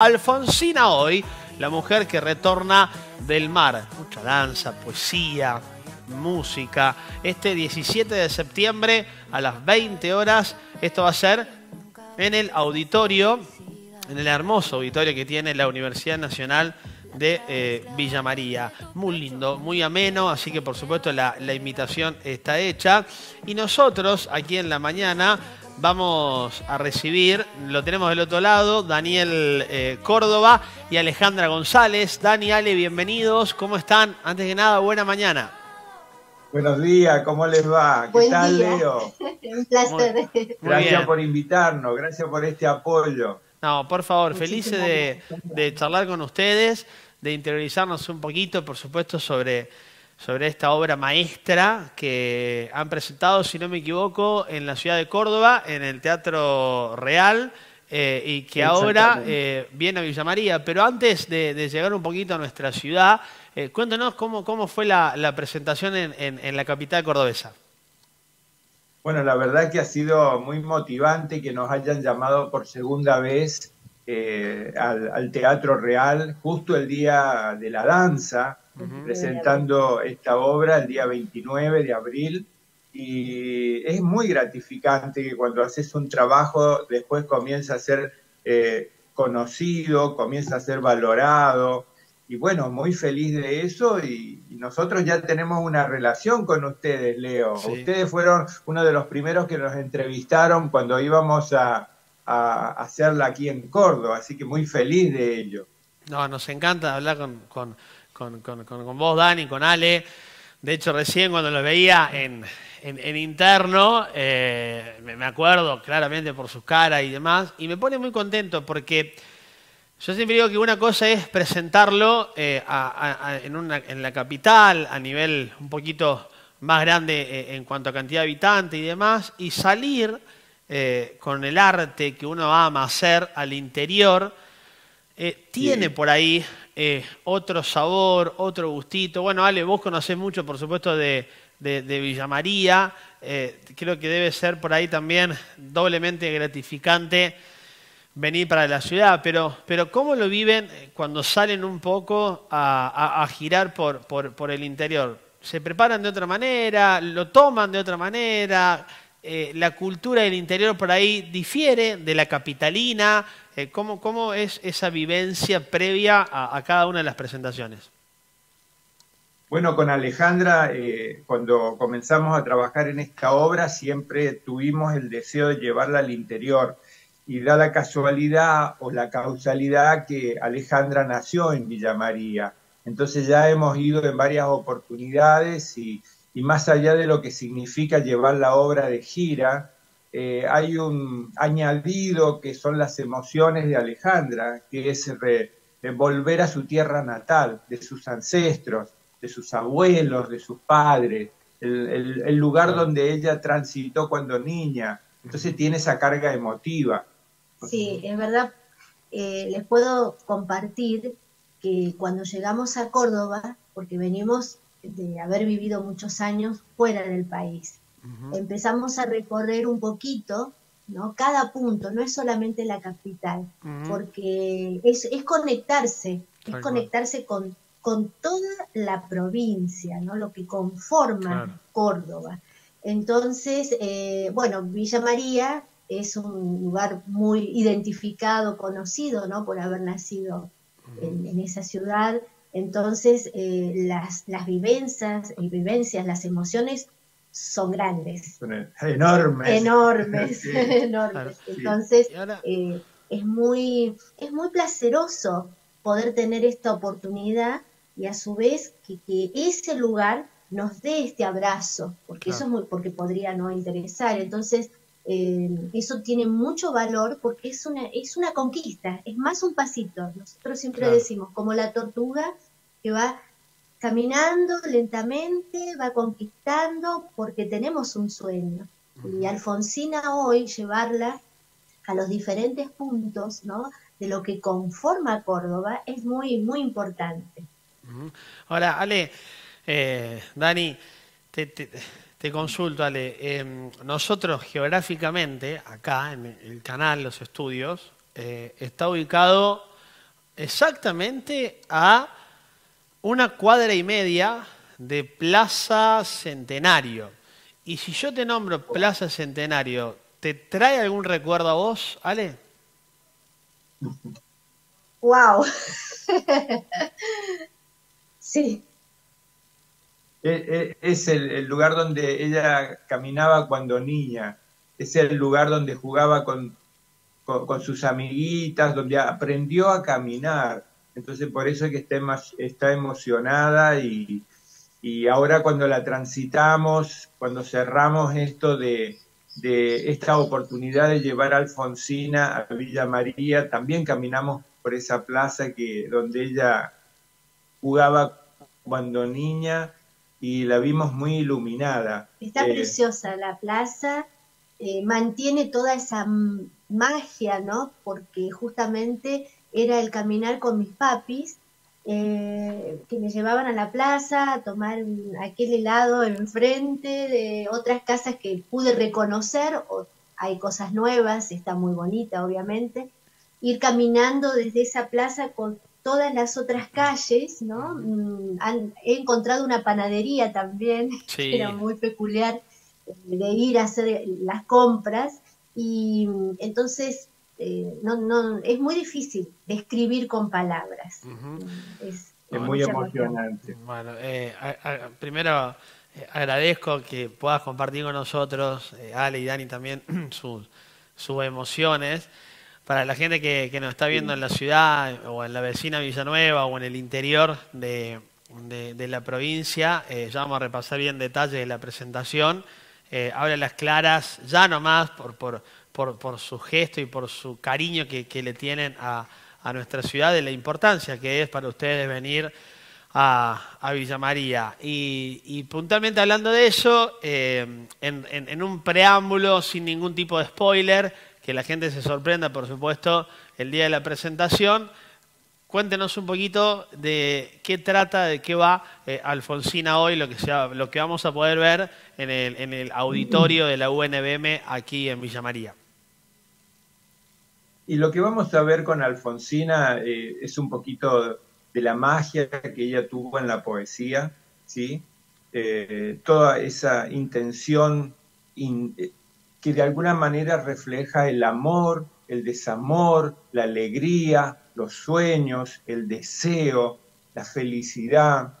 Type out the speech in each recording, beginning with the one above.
Alfonsina hoy, la mujer que retorna del mar. Mucha danza, poesía, música. Este 17 de septiembre a las 20 horas, esto va a ser en el auditorio, en el hermoso auditorio que tiene la Universidad Nacional de eh, Villa María. Muy lindo, muy ameno, así que por supuesto la, la invitación está hecha. Y nosotros aquí en la mañana vamos a recibir, lo tenemos del otro lado, Daniel eh, Córdoba y Alejandra González. Dani, Ale, bienvenidos. ¿Cómo están? Antes que nada, buena mañana. Buenos días, ¿cómo les va? ¿Qué tal, Leo? Un placer. gracias por invitarnos, gracias por este apoyo. No, por favor, felices de, de charlar con ustedes, de interiorizarnos un poquito, por supuesto, sobre sobre esta obra maestra que han presentado, si no me equivoco, en la ciudad de Córdoba, en el Teatro Real, eh, y que ahora eh, viene a Villa María. Pero antes de, llegar un poquito a nuestra ciudad, eh, cuéntanos cómo, cómo fue la, presentación en, la capital cordobesa. Bueno, la verdad que ha sido muy motivante que nos hayan llamado por segunda vez al, al Teatro Real, justo el día de la danza, presentando esta obra el día 29 de abril. Y es muy gratificante que cuando haces un trabajo después comienza a ser eh, conocido, comienza a ser valorado. Y bueno, muy feliz de eso. Y, nosotros ya tenemos una relación con ustedes, Leo. Ustedes fueron uno de los primeros que nos entrevistaron cuando íbamos a, hacerla aquí en Córdoba, así que muy feliz de ello. No, nos encanta hablar con con, con, vos, Dani, con Ale. De hecho, recién cuando los veía en, interno, eh, me acuerdo claramente por sus caras y demás, y me pone muy contento porque yo siempre digo que una cosa es presentarlo eh, en, la capital, a nivel un poquito más grande eh, en cuanto a cantidad de habitantes y demás, y salir con el arte que uno ama hacer al interior, tiene por ahí eh, otro sabor, otro gustito. Bueno, Ale, vos conocés mucho, por supuesto, de, de, Villa María. Eh, creo que debe ser por ahí también doblemente gratificante venir para la ciudad, pero, pero ¿cómo lo viven cuando salen un poco a, girar por, por, el interior? ¿Se preparan de otra manera? ¿Lo toman de otra manera? Eh, ¿La cultura del interior por ahí difiere de la capitalina? Eh, ¿cómo, es esa vivencia previa a, cada una de las presentaciones? Bueno, con Alejandra, eh, cuando comenzamos a trabajar en esta obra, siempre tuvimos el deseo de llevarla al interior. Y da la casualidad o la causalidad que Alejandra nació en Villa María. Entonces ya hemos ido en varias oportunidades y más allá de lo que significa llevar la obra de gira, eh, hay un añadido que son las emociones de Alejandra, que es volver a su tierra natal, de sus ancestros, de sus abuelos, de sus padres, el, lugar donde ella transitó cuando niña. Entonces tiene esa carga emotiva. Sí, es verdad. Eh, les puedo compartir que cuando llegamos a Córdoba, porque venimos de haber vivido muchos años fuera del país, empezamos a recorrer un poquito, ¿no? Cada punto, no es solamente la capital, porque es, conectarse, es conectarse con, con toda la provincia, ¿no? Lo que conforma Córdoba. Entonces, eh, bueno, Villa María es un lugar muy identificado, conocido, ¿no? Por haber nacido en, esa ciudad. Entonces, eh, las, las vivencias, vivencias, las emociones son grandes. Son enormes. Enormes, enormes. Entonces, eh, es, muy, es muy placeroso poder tener esta oportunidad y a su vez que, ese lugar nos dé este abrazo, porque eso es muy, porque podría no interesar. Entonces, eh, eso tiene mucho valor porque es una, es una conquista, es más un pasito. Nosotros siempre decimos, como la tortuga que va caminando lentamente, va conquistando porque tenemos un sueño. Y Alfonsina hoy llevarla a los diferentes puntos ¿no? de lo que conforma Córdoba es muy, muy importante. Ahora, Ale, eh, Dani, te, consulto, Ale. Em, nosotros geográficamente, acá en el canal, los estudios, eh, está ubicado exactamente a una cuadra y media de Plaza Centenario. Y si yo te nombro Plaza Centenario, ¿te trae algún recuerdo a vos, Ale? ¡Wow! sí. E, e, es el, lugar donde ella caminaba cuando niña, es el lugar donde jugaba con, con, sus amiguitas, donde aprendió a caminar. Entonces por eso es que está, está emocionada y, y ahora cuando la transitamos, cuando cerramos esto de, esta oportunidad de llevar a Alfonsina a Villa María, también caminamos por esa plaza que donde ella jugaba cuando niña y la vimos muy iluminada. Está eh, preciosa la plaza, eh, mantiene toda esa magia, ¿no? Porque justamente era el caminar con mis papis eh, que me llevaban a la plaza a tomar aquel helado enfrente de otras casas que pude reconocer, o hay cosas nuevas, está muy bonita obviamente, ir caminando desde esa plaza con todas las otras calles, ¿no? Mm, he encontrado una panadería también, que era muy peculiar, eh, de ir a hacer las compras, y mm, entonces eh, no, no, es muy difícil describir con palabras. Es, muy emocionante. Bueno, eh, primero eh, agradezco que puedas compartir con nosotros, Ale y Dani también, sus, sus emociones. Para la gente que, nos está viendo en la ciudad o en la vecina Villanueva o en el interior de, la provincia, ya vamos a repasar bien detalles de la presentación. ahora las claras, ya nomás por, por por, su gesto y por su cariño que, le tienen a, nuestra ciudad, de la importancia que es para ustedes venir a, Villa María. Y, puntualmente hablando de eso, eh, en, un preámbulo sin ningún tipo de spoiler, que la gente se sorprenda, por supuesto, el día de la presentación, cuéntenos un poquito de qué trata, de qué va eh, Alfonsina hoy, lo que, sea, lo que vamos a poder ver en el, auditorio de la UNBM aquí en Villa María. Y lo que vamos a ver con Alfonsina eh, es un poquito de la magia que ella tuvo en la poesía, ¿sí? Eh, toda esa intención que de alguna manera refleja el amor, el desamor, la alegría, los sueños, el deseo, la felicidad,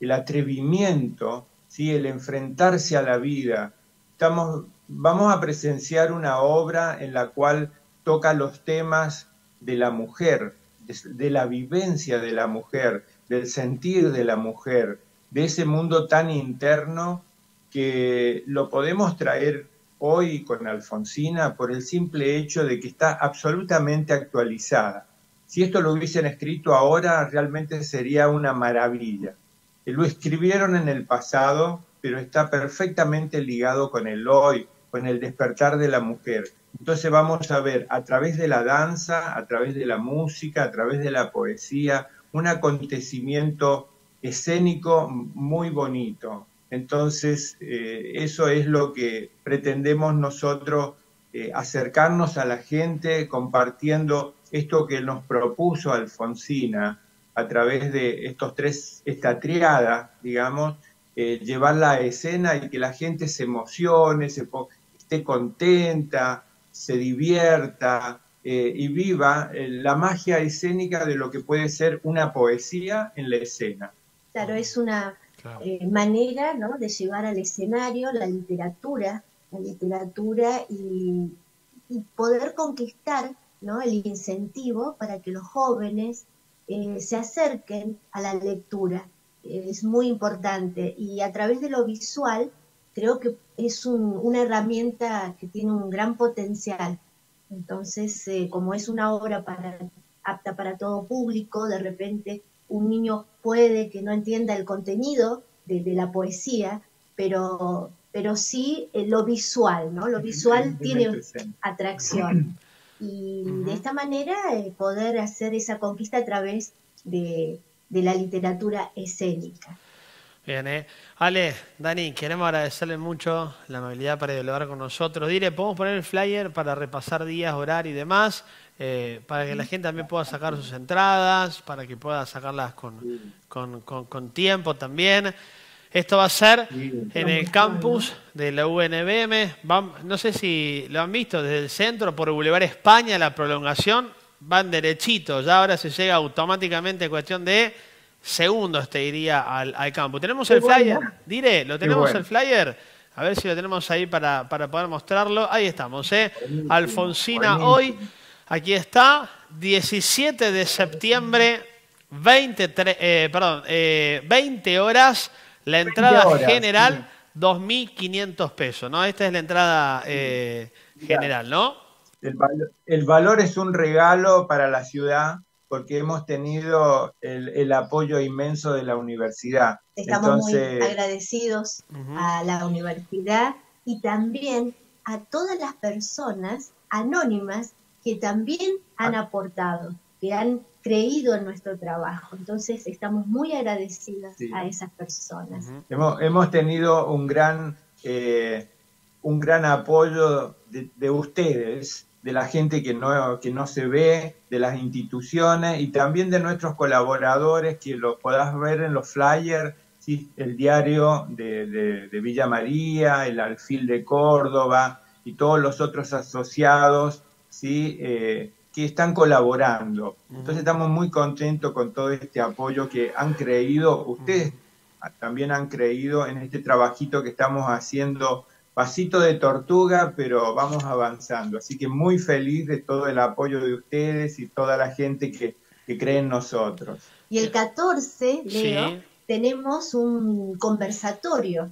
el atrevimiento, ¿sí? el enfrentarse a la vida. Estamos, vamos a presenciar una obra en la cual toca los temas de la mujer, de, la vivencia de la mujer, del sentir de la mujer, de ese mundo tan interno que lo podemos traer hoy con Alfonsina por el simple hecho de que está absolutamente actualizada. Si esto lo hubiesen escrito ahora, realmente sería una maravilla. Lo escribieron en el pasado, pero está perfectamente ligado con el hoy, con el despertar de la mujer. Entonces vamos a ver a través de la danza, a través de la música, a través de la poesía, un acontecimiento escénico muy bonito. Entonces, eh, eso es lo que pretendemos nosotros eh, acercarnos a la gente compartiendo esto que nos propuso Alfonsina a través de estos tres, esta triada, digamos, eh, llevar la escena y que la gente se emocione, se esté contenta, se divierta eh, y viva la magia escénica de lo que puede ser una poesía en la escena. Claro, es una eh, manera ¿no? de llevar al escenario la literatura, la literatura y, poder conquistar ¿no? el incentivo para que los jóvenes se acerquen a la lectura. es muy importante y a través de lo visual creo que es una herramienta que tiene un gran potencial. Entonces, eh, como es una obra para, apta para todo público, de repente un niño puede que no entienda el contenido de, la poesía, pero, pero sí eh, lo visual, ¿no? Lo visual tiene atracción. Y de esta manera eh, poder hacer esa conquista a través de la literatura escénica. Bien, ¿eh? Ale, Dani, queremos agradecerle mucho la amabilidad para dialogar con nosotros. Dile, podemos poner el flyer para repasar días, horario y demás. Eh, para que la gente también pueda sacar sus entradas, para que pueda sacarlas con, con, con, tiempo también. Esto va a ser en el campus de la UNBM. no sé si lo han visto desde el centro por Boulevard España, la prolongación. Van derechito, ya ahora se llega automáticamente cuestión de segundos, te diría, al, al campus. ¿Tenemos el flyer? Diré, ¿lo tenemos el flyer? A ver si lo tenemos ahí para, para poder mostrarlo. Ahí estamos, ¿eh? Alfonsina hoy. Aquí está, 17 de septiembre, 20, eh, perdón, 20 eh, horas, la entrada general, 2.500 pesos, ¿no? Esta es la entrada eh, general, ¿no? El, valor es un regalo para la ciudad porque hemos tenido el, apoyo inmenso de la universidad. Estamos muy agradecidos a la universidad y también a todas las personas anónimas que también han ah. aportado, que han creído en nuestro trabajo. Entonces estamos muy agradecidos a esas personas. hemos, tenido un gran, eh, un gran apoyo de, ustedes, de la gente que no, que no se ve, de las instituciones y también de nuestros colaboradores, que lo podás ver en los flyers, ¿sí? el diario de, de Villa María, el Alfil de Córdoba y todos los otros asociados ¿sí? Eh, que están colaborando. Entonces estamos muy contentos con todo este apoyo que han creído, ustedes también han creído en este trabajito que estamos haciendo, pasito de tortuga, pero vamos avanzando. Así que muy feliz de todo el apoyo de ustedes y toda la gente que, cree en nosotros. Y el 14, Leo, tenemos un conversatorio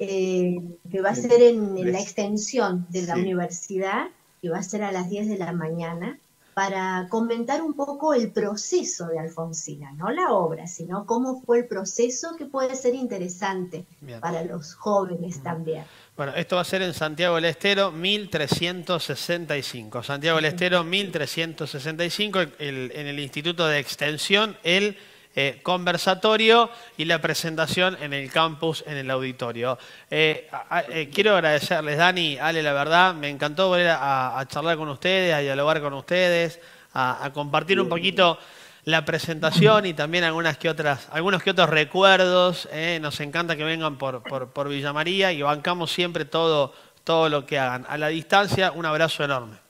eh, que va a ser en, la extensión de la universidad que va a ser a las 10 de la mañana, para comentar un poco el proceso de Alfonsina, no la obra, sino cómo fue el proceso que puede ser interesante para los jóvenes también. Bueno, esto va a ser en Santiago del Estero 1365. Santiago del Estero 1365, en el Instituto de Extensión, el eh, conversatorio y la presentación en el campus, en el auditorio. Eh, eh, quiero agradecerles, Dani, Ale, la verdad, me encantó volver a, charlar con ustedes, a dialogar con ustedes, a, compartir un poquito la presentación y también algunas que otras, algunos que otros recuerdos. Nos encanta que vengan por, por, por Villa María y bancamos siempre todo, todo lo que hagan. A la distancia, un abrazo enorme.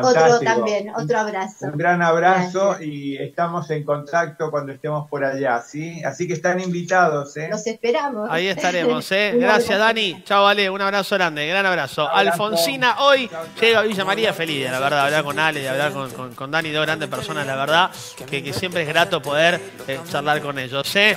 Otro también, otro abrazo. Un gran abrazo y estamos en contacto cuando estemos por allá, ¿sí? Así que están invitados, ¿eh? Los esperamos. Ahí estaremos, ¿eh? Gracias, Dani. Chao, vale, un abrazo grande, gran abrazo. Alfonsina hoy llega a Villa María feliz, la verdad, hablar con Ale y hablar con, con, Dani, dos grandes personas, la verdad, que, siempre es grato poder eh, charlar con ellos, ¿eh?